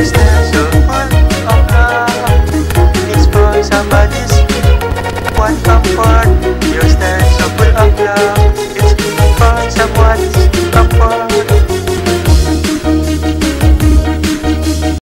Your. It's for somebody's one comfort.